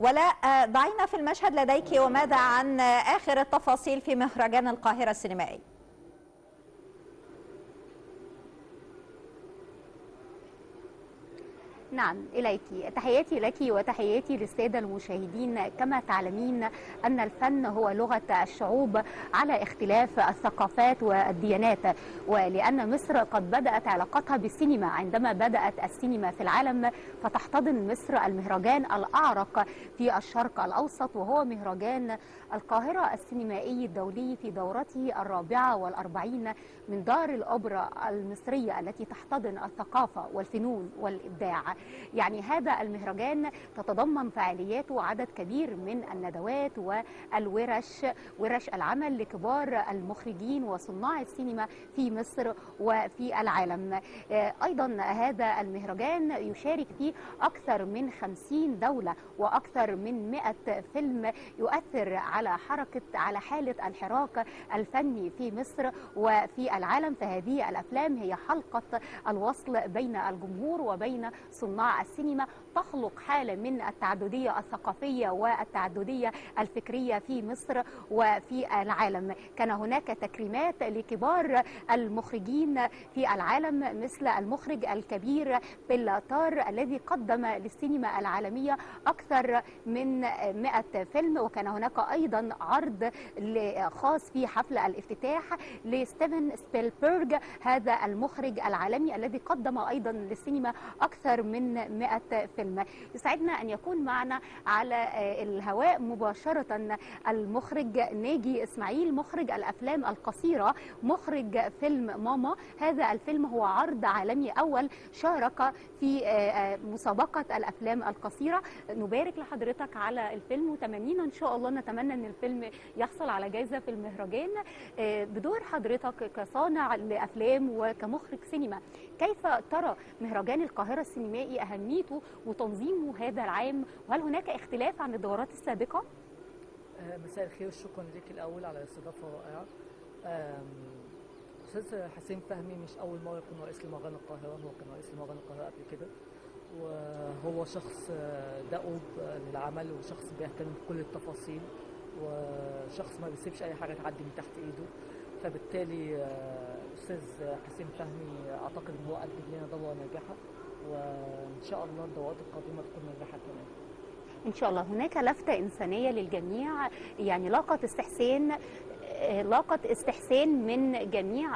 ولاء ضعينا في المشهد لديك وماذا عن آخر التفاصيل في مهرجان القاهرة السينمائي؟ نعم إليك. تحياتي لك وتحياتي للسادة المشاهدين. كما تعلمين أن الفن هو لغة الشعوب على اختلاف الثقافات والديانات. ولأن مصر قد بدأت علاقتها بالسينما. عندما بدأت السينما في العالم فتحتضن مصر المهرجان الأعرق في الشرق الأوسط وهو مهرجان القاهرة السينمائي الدولي في دورته الرابعة والأربعين من دار الأوبرا المصرية التي تحتضن الثقافة والفنون والإبداع. يعني هذا المهرجان تتضمن فعالياته عدد كبير من الندوات والورش ورش العمل لكبار المخرجين وصناع السينما في مصر وفي العالم. أيضا هذا المهرجان يشارك فيه أكثر من 50 دولة وأكثر من 100 فيلم يؤثر على حركة على حالة الحراك الفني في مصر وفي العالم. فهذه الأفلام هي حلقة الوصل بين الجمهور وبين صناع السينما تخلق حالة من التعددية الثقافية والتعددية الفكرية في مصر وفي العالم. كان هناك تكريمات لكبار المخرجين في العالم مثل المخرج الكبير بيلاتار الذي قدم للسينما العالمية أكثر من 100 فيلم. وكان هناك أيضا عرض خاص في حفل الافتتاح لستيفن سبيلبرج هذا المخرج العالمي الذي قدم أيضا للسينما أكثر من 100 فيلم. يسعدنا أن يكون معنا على الهواء مباشرة المخرج ناجي إسماعيل مخرج الأفلام القصيرة مخرج فيلم ماما. هذا الفيلم هو عرض عالمي أول شارك في مسابقة الأفلام القصيرة. نبارك لحضرتك على الفيلم وتمنينا إن شاء الله نتمنى أن الفيلم يحصل على جائزة في المهرجان بدور حضرتك كصانع لأفلام وكمخرج سينما. كيف ترى مهرجان القاهرة السينمائي أهميته وتنظيمه هذا العام؟ وهل هناك اختلاف عن الدورات السابقة؟ مساء الخير شكرا لك الأول على الاستضافة الرائعة. أستاذ حسين فهمي مش أول مرة يكون رئيس لمهرجان القاهرة هو كان رئيس لمهرجان القاهرة قبل كده. وهو شخص دؤوب للعمل وشخص بيهتم بكل التفاصيل وشخص ما بيسيبش أي حاجة تعدي من تحت إيده. فبالتالي أستاذ حسين فهمي أعتقد إن هو قدم لنا دورة ناجحة. وإن شاء الله الدورات القادمة تكون ناجحة كمان. إن شاء الله. هناك لفتة إنسانية للجميع يعني لاقت استحسان لاقت استحسان من جميع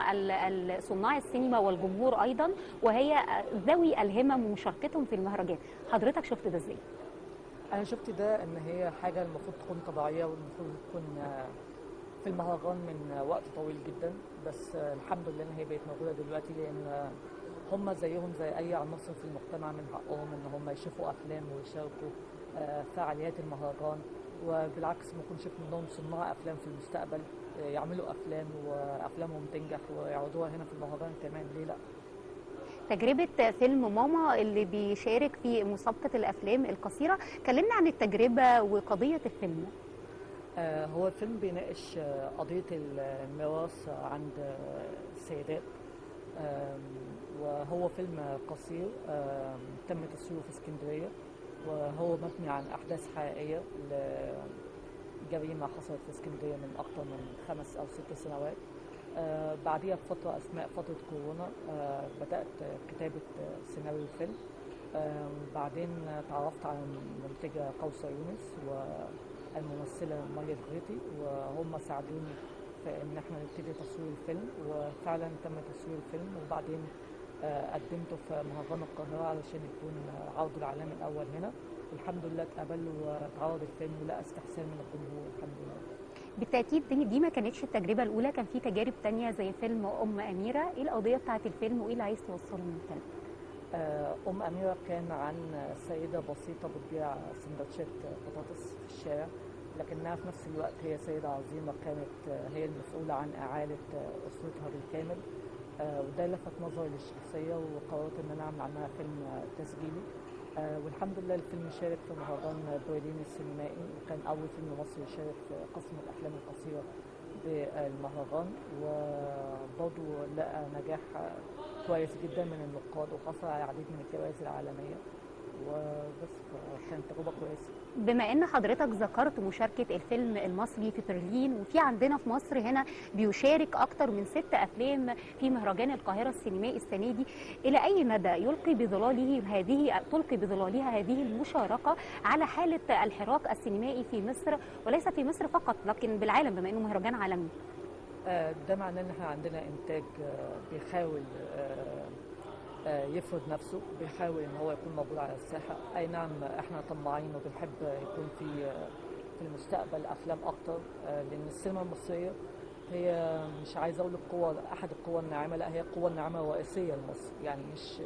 صناع السينما والجمهور أيضا وهي ذوي الهمم ومشاركتهم في المهرجان. حضرتك شفت ده إزاي؟ أنا شفت ده إن هي حاجة المفروض تكون طبيعية والمفروض تكون في المهرجان من وقت طويل جدا بس الحمد لله إن هي بقت موجودة دلوقتي لأن هم زيهم زي أي عناصر في المجتمع من حقهم إن هم يشوفوا أفلام ويشاركوا فعاليات المهرجان وبالعكس ممكن نشوف منهم صناع أفلام في المستقبل يعملوا أفلام وأفلامهم تنجح ويعرضوها هنا في المهرجان كمان ليه لأ؟ تجربة فيلم ماما اللي بيشارك في مسابقة الأفلام القصيرة. كلمنا عن التجربة وقضية الفيلم. آه هو الفيلم بيناقش قضية الميراث عند السيدات وهو فيلم قصير تم تصويره في اسكندرية وهو مبني عن أحداث حقيقية جريمة حصلت في اسكندرية من أكثر من خمس أو ست سنوات. آه بعديها بفترة أثناء فترة كورونا آه بدأت كتابة سيناريو الفيلم. بعدين تعرفت على المنتجة قوسة يونس والممثلة مية غريتي وهم ساعدوني في إن إحنا نبتدي تصوير الفيلم وفعلا تم تصوير الفيلم. وبعدين قدمته في مهرجان القاهرة علشان يكون عرضه العالمي الأول هنا. والحمد لله اتقبل واتعرض الفيلم ولقى استحسان من الجمهور. الحمد لله. بالتأكيد دي, دي ما كانتش التجربة الأولى كان في تجارب تانية زي فيلم أم أميرة. إيه القضية بتاعه الفيلم وإيه اللي عايز توصله من الفيلم؟ أم أميرة كان عن سيدة بسيطة بتبيع سندوتشات بطاطس في الشارع لكنها في نفس الوقت هي سيدة عظيمة كانت هي المسؤولة عن إعالة أسرتها بالكامل. وده لفت نظري للشخصية وقررت إن أنا أعمل عنها فيلم تسجيلي. آه والحمد لله الفيلم شارك في مهرجان برلين السينمائي. وكان أول فيلم مصري يشارك في قسم الأفلام القصيرة بالمهرجان وبرضه لقى نجاح كويس جدا من النقاد وحصل على العديد من الجوائز العالمية. وبس فكانت تجربه كويسه بما إن حضرتك ذكرت مشاركة الفيلم المصري في برلين وفي عندنا في مصر هنا بيشارك أكتر من ست أفلام في مهرجان القاهرة السينمائي السنة دي إلى أي مدى يلقي بظلاله هذه تلقي بظلالها هذه المشاركة على حالة الحراك السينمائي في مصر؟ وليس في مصر فقط لكن بالعالم بما إنه مهرجان عالمي. آه، ده معناه إن إحنا عندنا إنتاج آه، بيحاول آه، يفرض نفسه بيحاول إن هو يكون موجود على الساحة. أي نعم إحنا طماعين وبنحب يكون في آه، في المستقبل أفلام أكتر آه، لأن السينما المصرية هي مش عايزة أقول القوة أحد القوى الناعمة لأ هي القوه الناعمه الرئيسيه لمصر. يعني مش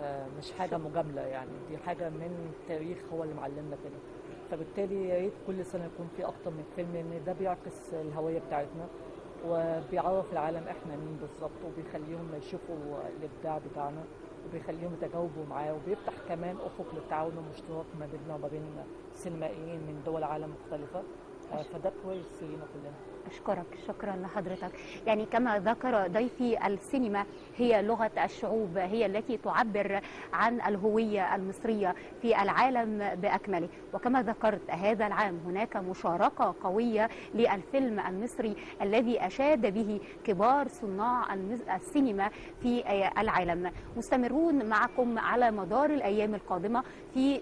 آه، مش حاجة مجاملة يعني. دي حاجة من التاريخ هو اللي معلمنا كده. فبالتالي يا ريت كل سنة يكون في أكتر من فيلم لأن ده بيعكس الهوية بتاعتنا. وبيعرف العالم إحنا مين بالظبط وبيخليهم يشوفوا الإبداع بتاعنا وبيخليهم يتجاوبوا معاه وبيفتح كمان أفق للتعاون المشترك ما بيننا وما بين سينمائيين من دول عالم مختلفة. فده كويس لينا كلنا. أشكرك شكرا لحضرتك. يعني كما ذكر ضيفي السينما هي لغة الشعوب هي التي تعبر عن الهوية المصرية في العالم بأكمله. وكما ذكرت هذا العام هناك مشاركة قوية للفيلم المصري الذي أشاد به كبار صناع السينما في العالم. مستمرون معكم على مدار الأيام القادمة في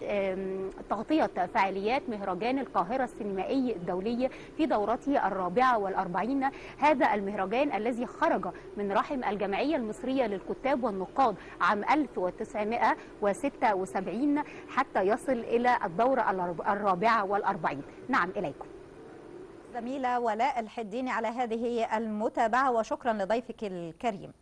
تغطية فعاليات مهرجان القاهرة السينمائي الدولي. في دورته الرابعة والأربعين هذا المهرجان الذي خرج من رحم الجمعية المصرية للكتاب والنقاد عام 1976 حتى يصل إلى الدورة الرابعة والأربعين. نعم إليكم. زميلة ولاء الحديني على هذه المتابعة وشكرا لضيفك الكريم.